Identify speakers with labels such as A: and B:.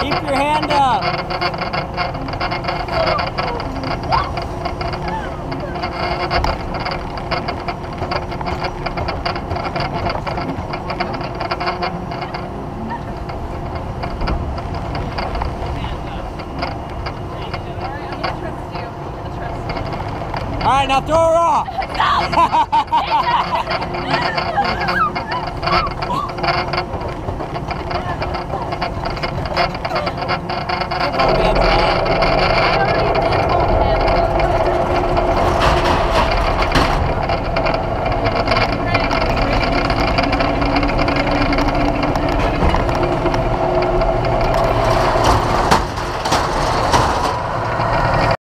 A: Keep your hand up. All right, now throw her off. No.